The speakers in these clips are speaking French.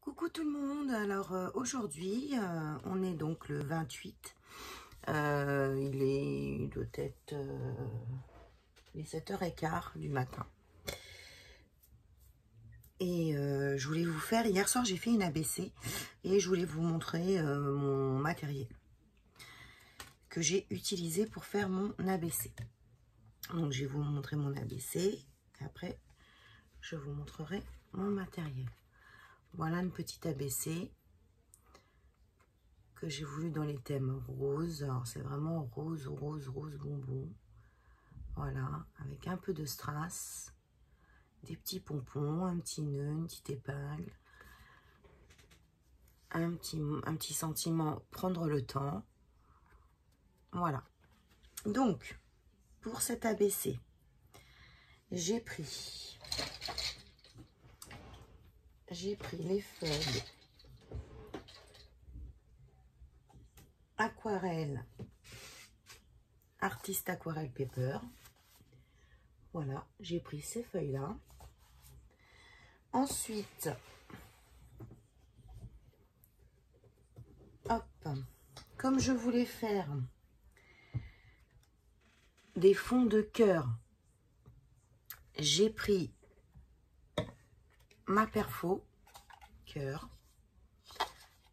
Coucou tout le monde, alors euh, aujourd'hui euh, on est donc le 28, euh, il est de tête les 7h15 du matin. Et je voulais vous faire, hier soir j'ai fait une ABC et je voulais vous montrer mon matériel que j'ai utilisé pour faire mon ABC. Donc je vais vous montrer mon ABC après je vous montrerai mon matériel. Voilà une petite ABC que j'ai voulu dans les thèmes rose. Alors c'est vraiment rose, rose, rose bonbon. Voilà, avec un peu de strass, des petits pompons, un petit nœud, une petite épingle, un petit, un petit sentiment, prendre le temps. Voilà. Donc, pour cet ABC, j'ai pris j'ai pris les feuilles. Aquarelle. Artiste aquarelle paper. Voilà j'ai pris ces feuilles là ensuite comme je voulais faire des fonds de cœur j'ai pris ma perfo cœur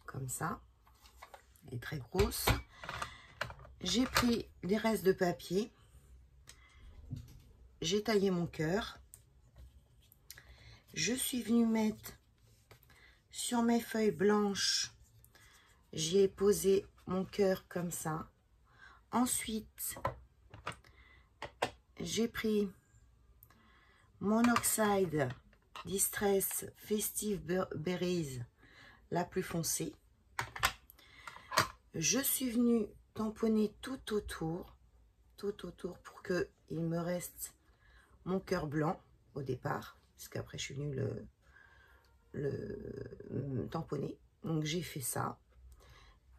comme ça est très grosse. J'ai pris des restes de papier. J'ai taillé mon cœur. Je suis venue mettre sur mes feuilles blanches. J'y ai posé mon cœur comme ça. Ensuite j'ai pris mon oxyde Distress Festive Berries, la plus foncée. Je suis venue tamponner tout autour, tout autour pour que il me reste mon cœur blanc au départ, parce qu'après je suis venue le, le tamponner. Donc j'ai fait ça.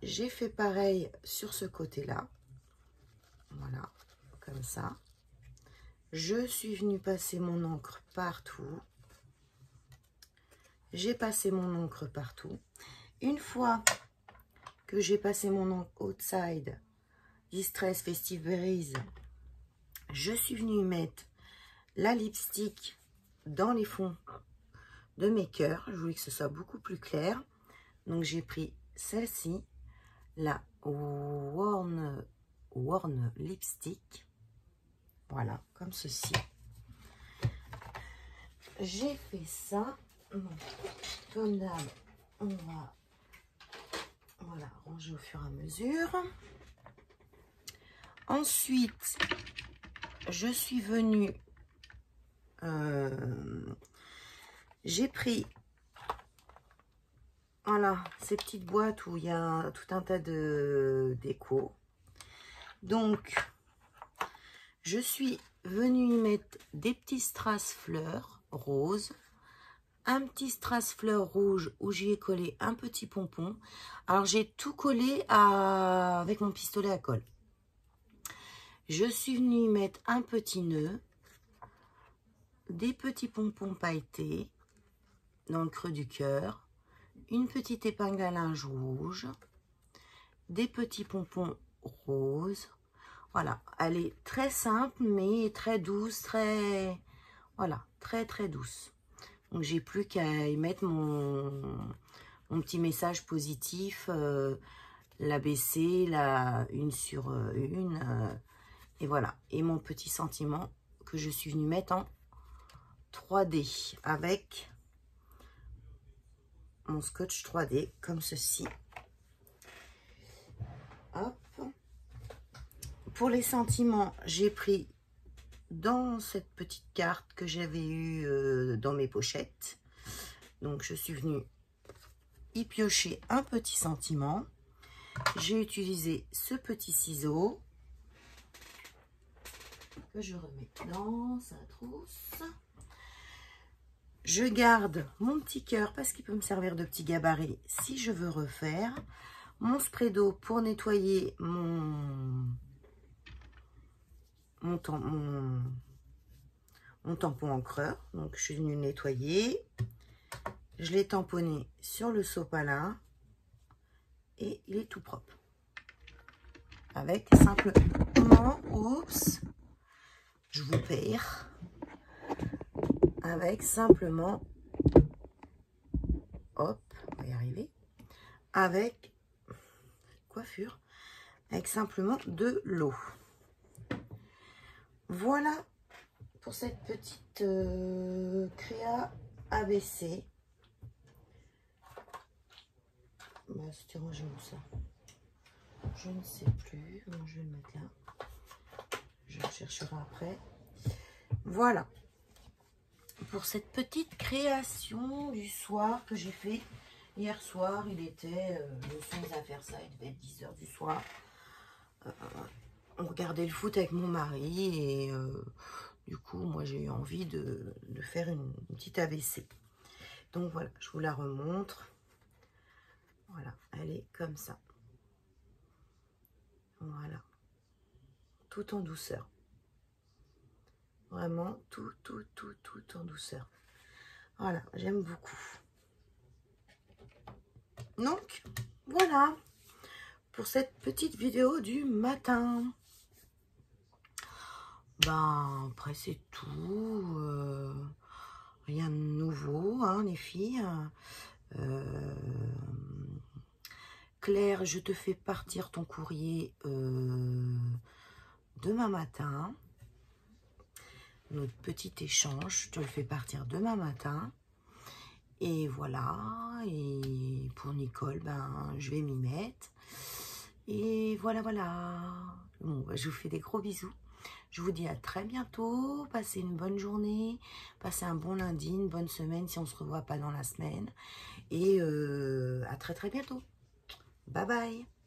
J'ai fait pareil sur ce côté-là. Voilà, comme ça. Je suis venue passer mon encre partout. J'ai passé mon encre partout. Une fois que j'ai passé mon encre outside, Distress Festive Berries, je suis venue mettre la lipstick dans les fonds de mes cœurs. Je voulais que ce soit beaucoup plus clair. Donc j'ai pris celle-ci, la Worn, Worn Lipstick. Voilà, comme ceci. J'ai fait ça comme d'hab, on va voilà, ranger au fur et à mesure. Ensuite, je suis venue, euh, j'ai pris, voilà, ces petites boîtes où il y a tout un tas de déco. Donc, je suis venue y mettre des petits strass fleurs roses petit strass fleur rouge où j'y ai collé un petit pompon. Alors, j'ai tout collé avec mon pistolet à colle. Je suis venue mettre un petit nœud, des petits pompons pailletés dans le creux du cœur, une petite épingle à linge rouge, des petits pompons roses. Voilà, elle est très simple, mais très douce, très... Voilà, très très douce. Donc, j'ai plus qu'à y mettre mon, mon, petit message positif, euh, l'ABC, la une sur euh, une. Euh, et voilà. Et mon petit sentiment que je suis venue mettre en 3D avec mon scotch 3D comme ceci. Hop. Pour les sentiments, j'ai pris dans cette petite carte que j'avais eue euh, dans mes pochettes. Donc, je suis venue y piocher un petit sentiment. J'ai utilisé ce petit ciseau que je remets dans sa trousse. Je garde mon petit cœur parce qu'il peut me servir de petit gabarit si je veux refaire. Mon spray d'eau pour nettoyer mon mon, mon, tampon encreur. Donc, je suis venue nettoyer. Je l'ai tamponné sur le sopalin et il est tout propre. Avec simplement, oups, je vous perds, avec simplement, hop, on va y arriver, avec coiffure, avec simplement de l'eau. Voilà pour cette petite euh, créa ABC. Bah, C'était où ça Je ne sais plus. je vais le mettre là. Je le chercherai après. Voilà. Pour cette petite création du soir que j'ai fait hier soir. Il était, euh, je suis à faire ça, il devait être 10h du soir. Euh, on regardait le foot avec mon mari et euh, du coup, moi, j'ai eu envie de, faire une, petite AVC. Donc voilà, je vous la remontre. Voilà, elle est comme ça. Voilà. Tout en douceur. Vraiment, tout, tout, tout, tout en douceur. Voilà, j'aime beaucoup. Donc, voilà pour cette petite vidéo du matin. Ben, après, c'est tout. Euh, rien de nouveau, hein, les filles. Euh, Claire, je te fais partir ton courrier euh, demain matin. Notre petit échange, je te le fais partir demain matin. Et voilà, et pour Nicole, ben, je vais m'y mettre. Et voilà, voilà. Bon, ben, je vous fais des gros bisous. Je vous dis à très bientôt. Passez une bonne journée. Passez un bon lundi, une bonne semaine si on ne se revoit pas dans la semaine. Et euh, à très très bientôt. Bye bye.